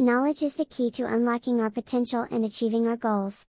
Knowledge is the key to unlocking our potential and achieving our goals.